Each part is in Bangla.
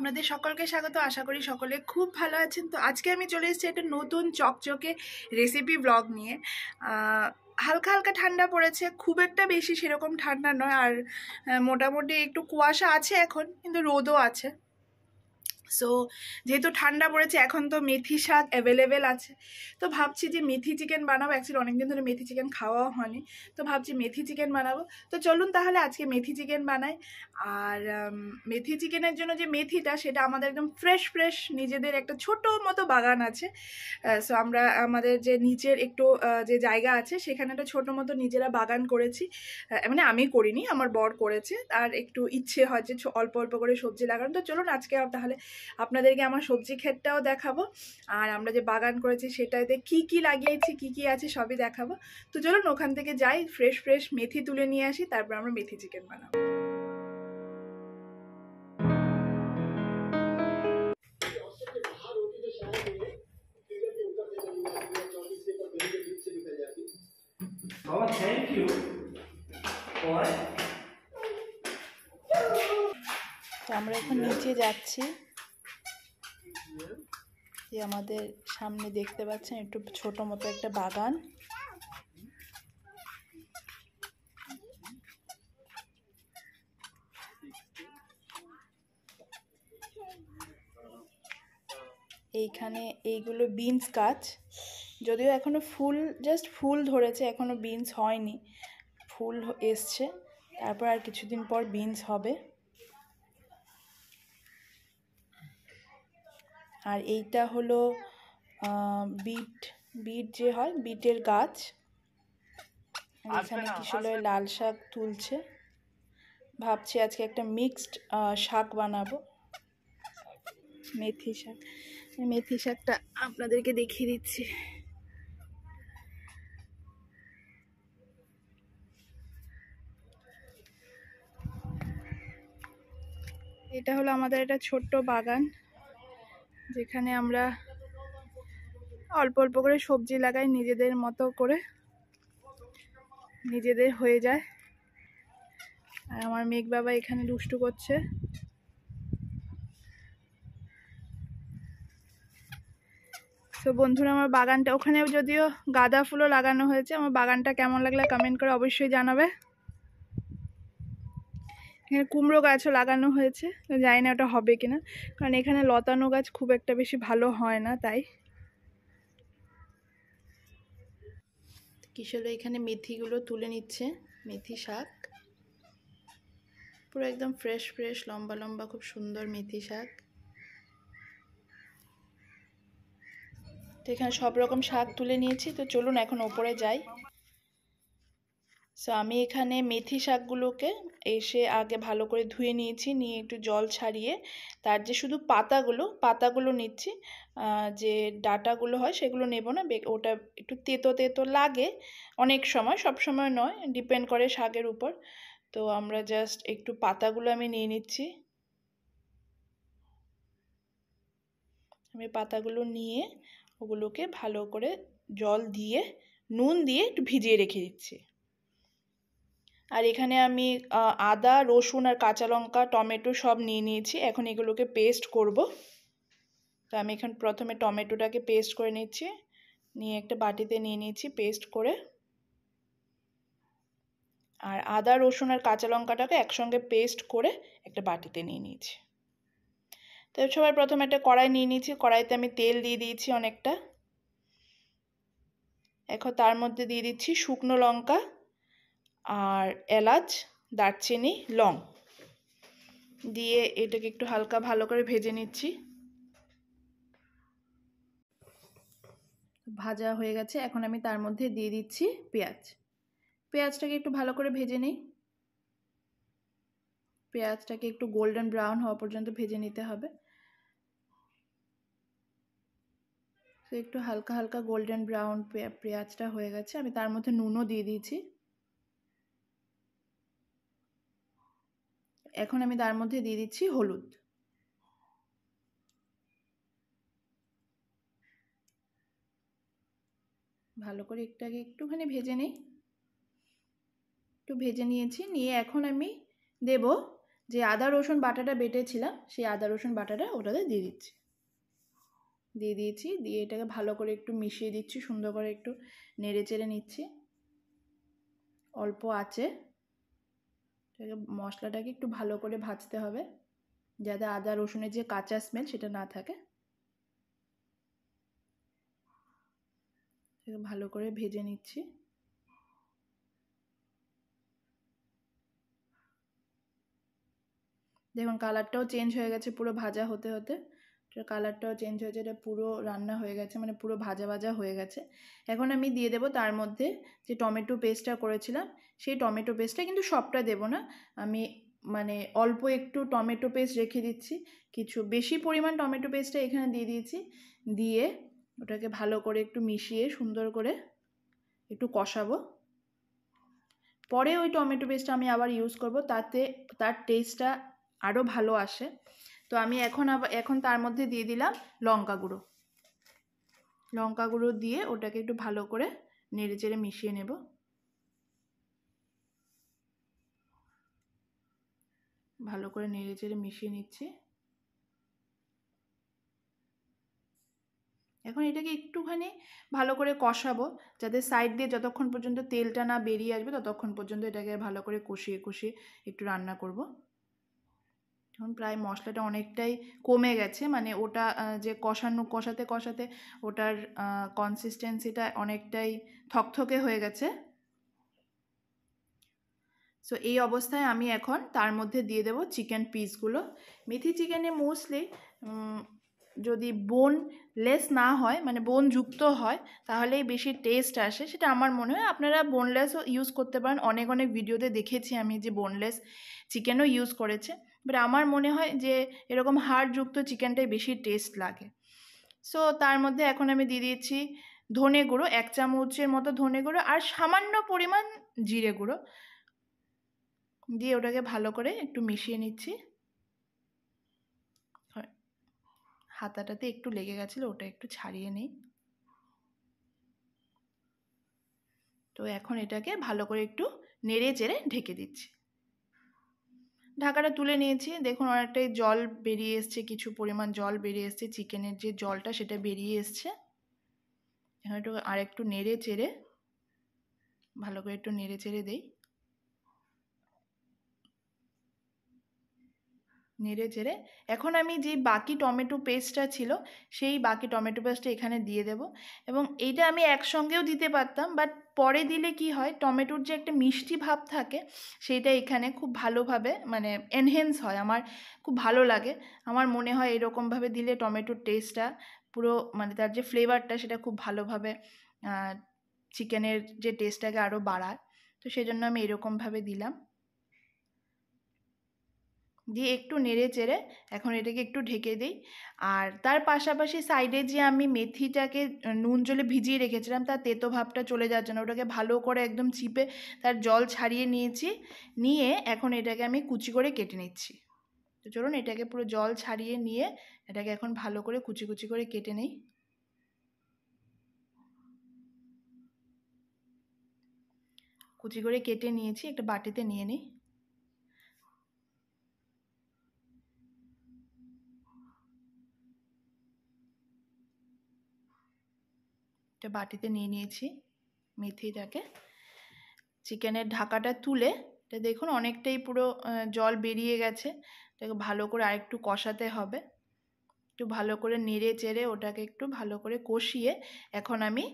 আপনাদের সকলকে স্বাগত। আশা করি সকলে খুব ভালো আছেন। তো আজকে আমি চলে এসেছি একটা নতুন চকচকে রেসিপি ব্লগ নিয়ে। হালকা হালকা ঠান্ডা পড়েছে, খুব একটা বেশি সেরকম ঠান্ডা নয়। আর মোটামুটি একটু কুয়াশা আছে এখন, কিন্তু রোদও আছে। সো যেহেতু ঠান্ডা পড়েছে, এখন তো মেথি শাক অ্যাভেলেবেল আছে। তো ভাবছি যে মেথি চিকেন বানাবো। অ্যাকচুয়ালি অনেকদিন ধরে মেথি চিকেন খাওয়াও হয়নি। তো ভাবছি মেথি চিকেন বানাবো। তো চলুন তাহলে আজকে মেথি চিকেন বানাই। আর মেথি চিকেনের জন্য যে মেথিটা, সেটা আমাদের একদম ফ্রেশ ফ্রেশ নিজেদের একটা ছোট মতো বাগান আছে। সো আমরা, আমাদের যে নিচের একটু যে জায়গা আছে, সেখানে একটা ছোটো মতো নিজেরা বাগান করেছি। মানে আমি করিনি, আমার বর করেছে। আর একটু ইচ্ছে হয় যে অল্প অল্প করে সবজি লাগানো। তো চলুন আজকে তাহলে আপনাদেরকে আমার সবজি ক্ষেতটাও দেখাবো। আর আমরা যে বাগান করেছি সেটাতে কি কি লাগিয়েছি কি কি আছে সবই দেখাবো। তো চলুন ওখান থেকে যাই ফ্রেশ ফ্রেশ মেথি তুলে নিয়ে আসি তারপর আমরা মেথি চিকেন বানাবো। thank you. তো আমরা এখন নিচে যাচ্ছি। যে আমাদের সামনে দেখতে পাচ্ছেন? একটু ছোট মতো একটা বাগান। এইখানে এইগুলো বিনস গাছ। যদিও এখনও ফুল জাস্ট ফুল ধরেছে, এখনও বিনস হয়নি। ফুল এসছে। তারপর আর কিছুদিন পর বিনস হবে। আর এইটা হলো বিট বিট যে হয় বিটের গাছ। এখানে কিশোর লাল শাক তুলছে। ভাবছি আজকে একটা মিক্সড শাক বানাবো। মেথি শাক। মেথি শাকটা আপনাদেরকে দেখিয়ে দিচ্ছি। এটা হলো আমাদের একটা ছোট্ট বাগান। যেখানে আমরা অল্প অল্প করে সবজি লাগাই, নিজেদের মতো করে নিজেদের হয়ে যায়। আর আমার মেঘ বাবা এখানে দুষ্টু করছে। তো বন্ধুরা, আমার বাগানটা, ওখানে যদিও গাঁদা ফুলও লাগানো হয়েছে, আমার বাগানটা কেমন লাগলে কমেন্ট করে অবশ্যই জানাবে। এখানে কুমড়ো গাছও লাগানো হয়েছে। জানি না ওটা হবে কিনা। কারণ এখানে লতানো গাছ খুব একটা বেশি ভালো হয় না, তাই। কিশোর এখানে মেথিগুলো তুলে নিচ্ছে, মেথি শাক। পুরো একদম ফ্রেশ ফ্রেশ লম্বা লম্বা, খুব সুন্দর মেথি শাক। তো এখানে সব রকম শাক তুলে নিয়েছি। তো চলুন এখন ওপরে যাই। সো আমি এখানে মেথি শাকগুলোকে এসে আগে ভালো করে ধুয়ে নিয়েছি, নিয়ে একটু জল ছাড়িয়ে, তার যে শুধু পাতাগুলো পাতাগুলো নিচ্ছি যে ডাটাগুলো হয় সেগুলো নেব না ওটা একটু তেতো তেতো লাগে, অনেক সময়, সব সময় নয় ডিপেন্ড করে শাকের উপর। তো আমরা জাস্ট একটু পাতাগুলো আমি নিয়ে নিচ্ছি। আমি পাতাগুলো নিয়ে ওগুলোকে ভালো করে জল দিয়ে, নুন দিয়ে একটু ভিজিয়ে রেখে দিচ্ছি। আর এখানে আমি আদা, রসুন আর কাঁচা লঙ্কা, টমেটো সব নিয়ে নিয়েছি। এখন এগুলোকে পেস্ট করব। তো আমি এখন প্রথমে টমেটোটাকে পেস্ট করে নিচ্ছি। নিয়ে একটা বাটিতে নিয়ে নিয়েছি পেস্ট করে। আর আদা, রসুন আর কাঁচা লঙ্কাটাকে একসঙ্গে পেস্ট করে একটা বাটিতে নিয়ে নিয়েছি। তো সবার প্রথমে একটা কড়াই নিয়ে নিয়েছি। কড়াইতে আমি তেল দিয়ে দিয়েছি অনেকটা। এখন তার মধ্যে দিয়ে দিচ্ছি শুকনো লঙ্কা। আর এলাচ, দারচিনি, লং। দিয়ে এটাকে একটু হালকা ভালো করে ভেজে নিচ্ছি। ভাজা হয়ে গেছে। এখন আমি তার মধ্যে দিয়ে দিচ্ছি পেঁয়াজ। পেঁয়াজটাকে একটু ভালো করে ভেজে নিই। পেঁয়াজটাকে একটু গোল্ডেন ব্রাউন হওয়া পর্যন্ত ভেজে নিতে হবে। তো একটু হালকা হালকা গোল্ডেন ব্রাউন পেঁয়াজটা হয়ে গেছে। আমি তার মধ্যে নুনও দিয়ে দিয়েছি। এখন আমি তার মধ্যে দিয়ে দিচ্ছি হলুদ। ভালো করে একটু আগে একটুখানি ভেজে নিই। একটু ভেজে নিয়েছি, নিয়ে এখন আমি দেব যে আদা, রসুন বাটাটা বেটেছিলাম, সেই আদা, রসুন বাটাটা ওটাতে দিয়ে দিচ্ছি। দিয়ে দিয়েছি, দিয়ে এটাকে ভালো করে একটু মিশিয়ে দিচ্ছি, সুন্দর করে একটু নেড়ে চেড়ে নিচ্ছি। অল্প আছে। মশলাটাকে একটু ভালো করে ভাজতে হবে, যাতে আদা, রসুনের যে কাঁচা স্মেল সেটা না থাকে। ভালো করে ভেজে নিচ্ছি। দেখুন কালারটাও চেঞ্জ হয়ে গেছে, পুরো ভাজা হতে হতে। কালারটাও চেঞ্জ হয়েছে, এটা পুরো রান্না হয়ে গেছে মানে পুরো ভাজা ভাজা হয়ে গেছে। এখন আমি দিয়ে দেবো তার মধ্যে যে টমেটো পেস্টটা করেছিলাম, সেই টমেটো পেস্টটা কিন্তু সবটা দেবো না। আমি মানে অল্প একটু টমেটো পেস্ট রেখে দিচ্ছি, কিছু বেশি পরিমাণ টমেটো পেস্টটা এখানে দিয়ে দিয়েছি। দিয়ে ওটাকে ভালো করে একটু মিশিয়ে সুন্দর করে একটু কষাবো। পরে ওই টমেটো পেস্টটা আমি আবার ইউজ করব, তাতে তার টেস্টটা আরও ভালো আসে। তো আমি এখন আবার, এখন তার মধ্যে দিয়ে দিলাম লঙ্কা গুঁড়ো। লঙ্কা গুঁড়ো দিয়ে ওটাকে একটু ভালো করে নেড়ে চেড়ে মিশিয়ে নেব। ভালো করে নেড়ে চেড়ে মিশিয়ে নিচ্ছি। এখন এটাকে একটুখানি ভালো করে কষাবো, যাতে সাইড দিয়ে যতক্ষণ পর্যন্ত তেলটা না বেরিয়ে আসবে ততক্ষণ পর্যন্ত এটাকে ভালো করে কষিয়ে কষিয়ে একটু রান্না করব। এখন প্রায় মশলাটা অনেকটাই কমে গেছে। মানে ওটা যে কষানো, কষাতে কষাতে ওটার কনসিস্টেন্সিটা অনেকটাই থকথকে হয়ে গেছে। সো এই অবস্থায় আমি এখন তার মধ্যে দিয়ে দেবো চিকেন পিসগুলো মেথি চিকেনে মোস্টলি যদি বোন লেস না হয় মানে বোন যুক্ত হয়, তাহলেই বেশি টেস্ট আসে। সেটা আমার মনে হয়, আপনারা বোনলেসও ইউজ করতে পারেন। অনেক অনেক ভিডিওতে দেখেছি আমি যে বোনলেস চিকেনও ইউজ করেছে। বাট আমার মনে হয় যে এরকম হাড়যুক্ত চিকেনটাই বেশি টেস্ট লাগে। সো তার মধ্যে এখন আমি দিয়ে দিয়েছি ধনে গুঁড়ো, এক চামচের মতো ধনে গুঁড়ো আর সামান্য পরিমাণ জিরে গুঁড়ো। দিয়ে ওটাকে ভালো করে একটু মিশিয়ে নিচ্ছি। হাতাটাতে একটু লেগে গেছিল, ওটা একটু ছাড়িয়ে নেই। তো এখন এটাকে ভালো করে একটু নেড়ে চেড়ে ঢেকে দিচ্ছি। ঢাকাটা তুলে নিয়েছি। দেখুন, অনেকটাই জল বেরিয়ে এসছে, কিছু পরিমাণ জল বেরিয়ে এসছে, চিকেনের যে জলটা সেটা বেরিয়ে এসছে। এখন একটু, আর একটু নেড়ে চেড়ে, ভালো করে একটু নেড়ে চেড়ে দেই। নেড়ে চেড়ে, এখন আমি যে বাকি টমেটো পেস্টটা ছিল, সেই বাকি টমেটো পেস্টটা এখানে দিয়ে দেব। এবং এইটা আমি একসঙ্গেও দিতে পারতাম, বাট পরে দিলে কি হয়, টমেটোর যে একটা মিষ্টি ভাব থাকে, সেইটা এখানে খুব ভালোভাবে মানে এনহেন্স হয়। আমার খুব ভালো লাগে। আমার মনে হয় এরকমভাবে দিলে টমেটোর টেস্টটা পুরো মানে তার যে ফ্লেভারটা সেটা খুব ভালোভাবে চিকেনের যে টেস্টটাকে আরও বাড়ায়। তো সেই জন্য আমি এরকমভাবে দিলাম। দিয়ে একটু নেড়ে চেড়ে এখন এটাকে একটু ঢেকে দিই। আর তার পাশাপাশি সাইডে যে আমি মেথিটাকে নুন জলে ভিজিয়ে রেখেছিলাম, তার তেতো ভাবটা চলে যাচ্ছে না ওটাকে ভালো করে একদম চিপে তার জল ছাড়িয়ে নিয়েছি। নিয়ে এখন এটাকে আমি কুচি করে কেটে নিচ্ছি। তো চলুন এটাকে পুরো জল ছাড়িয়ে নিয়ে এটাকে এখন ভালো করে কুচি কুচি করে কেটে নিই। কুচি করে কেটে নিয়েছি, একটা বাটিতে নিয়ে নিই। একটা বাটিতে নিয়ে নিয়েছি মেথিটাকে। চিকেনের ঢাকাটা তুলে এটা দেখুন অনেকটাই পুরো জল বেরিয়ে গেছে। এটাকে ভালো করে আরেকটু কষাতে হবে। একটু ভালো করে নেড়ে চেড়ে ওটাকে একটু ভালো করে কষিয়ে এখন আমি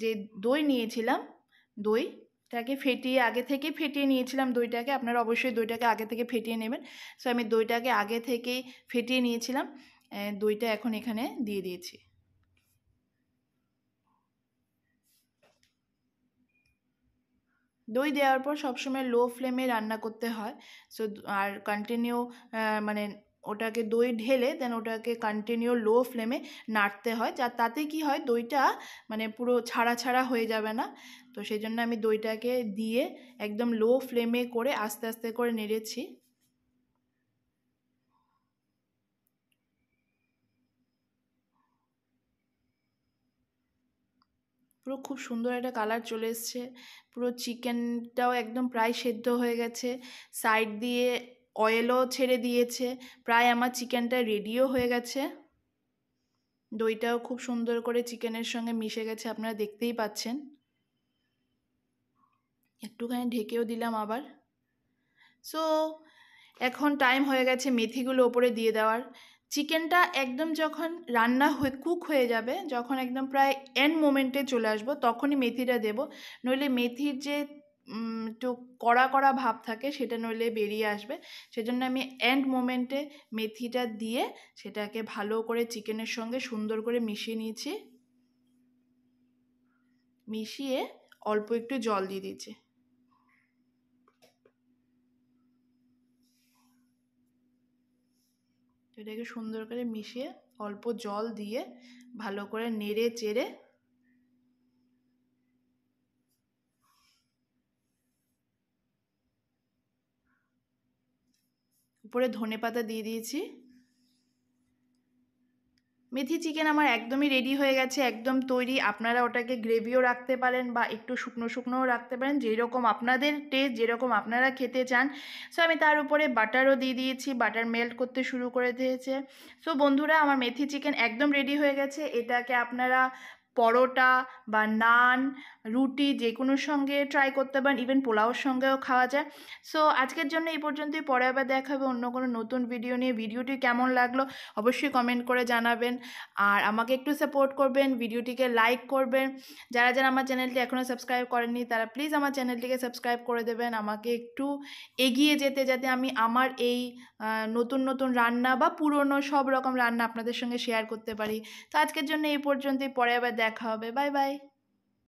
যে দই নিয়েছিলাম দইটাকে ফেটিয়ে আগে থেকে ফেটিয়ে নিয়েছিলাম দইটাকে। আপনারা অবশ্যই দইটাকে আগে থেকে ফেটিয়ে নেবেন। সো আমি দইটাকে আগে থেকেই ফেটিয়ে নিয়েছিলাম। দইটা এখন এখানে দিয়ে দিয়েছি। দই দেওয়ার পর সবসময় লো ফ্লেমে রান্না করতে হয়। সো আর কন্টিনিউ মানে ওটাকে দই ঢেলে দেন ওটাকে কন্টিনিউ লো ফ্লেমে নাড়তে হয়। যা, তাতে কি হয়, দইটা মানে পুরো ছাড়া ছাড়া হয়ে যাবে না। তো সেই জন্য আমি দইটাকে দিয়ে একদম লো ফ্লেমে করে আস্তে আস্তে করে নেড়েছি। পুরো খুব সুন্দর একটা কালার চলে এসছে। পুরো চিকেনটাও একদম প্রায় সেদ্ধ হয়ে গেছে। সাইড দিয়ে অয়েলও ছেড়ে দিয়েছে। প্রায় আমার চিকেনটা রেডিও হয়ে গেছে। দইটাও খুব সুন্দর করে চিকেনের সঙ্গে মিশে গেছে, আপনারা দেখতেই পাচ্ছেন। একটুখানি ঢেকেও দিলাম আবার। সো এখন টাইম হয়ে গেছে মেথিগুলো ওপরে দিয়ে দেওয়ার। চিকেনটা একদম যখন রান্না হয়ে কুক হয়ে যাবে, যখন একদম প্রায় এন্ড মোমেন্টে চলে আসব, তখনই মেথিটা দেব। নইলে মেথির যে একটু কড়া কড়া ভাব থাকে, সেটা নইলে বেরিয়ে আসবে। সেজন্য আমি এন্ড মোমেন্টে মেথিটা দিয়ে সেটাকে ভালো করে চিকেনের সঙ্গে সুন্দর করে মিশিয়ে নিয়েছি। মিশিয়ে অল্প একটু জল দিয়ে দিয়েছি। এটাকে সুন্দর করে মিশিয়ে অল্প জল দিয়ে ভালো করে নেড়ে চেড়ে উপরে ধনে পাতা দিয়ে দিয়েছি। মেথি চিকেন আমার একদমই রেডি হয়ে গেছে, একদম তৈরি। আপনারা ওটাকে গ্রেভিও রাখতে পারেন বা একটু শুকনো শুকনোও রাখতে পারেন, যেরকম আপনাদের টেস্ট যেরকম আপনারা খেতে চান। সো আমি তার উপরে বাটারও দিয়ে দিয়েছি বাটার মেল্ট করতে শুরু করে দিয়েছে। সো বন্ধুরা, আমার মেথি চিকেন একদম রেডি হয়ে গেছে। এটাকে আপনারা পরোটা বা নান রুটি যে কোনো সঙ্গে ট্রাই করতে পারেন ইভেন পোলাওর সঙ্গেও খাওয়া যায়। সো আজকের জন্য এই পর্যন্তই। পরে আবার দেখা হবে অন্য কোনো নতুন ভিডিও নিয়ে। ভিডিওটি কেমন লাগল অবশ্যই কমেন্ট করে জানাবেন। আর আমাকে একটু সাপোর্ট করবেন ভিডিওটিকে লাইক করবেন। যারা যারা আমার চ্যানেলটি এখনও সাবস্ক্রাইব করেননি, তারা প্লিজ আমার চ্যানেলটিকে সাবস্ক্রাইব করে দেবেন। আমাকে একটু এগিয়ে যেতে, যাতে আমি আমার এই নতুন নতুন রান্না বা পুরনো সব রকম রান্না আপনাদের সঙ্গে শেয়ার করতে পারি। তো আজকের জন্য এই পর্যন্তই। পরে আবার দেখা হবে। Bye bye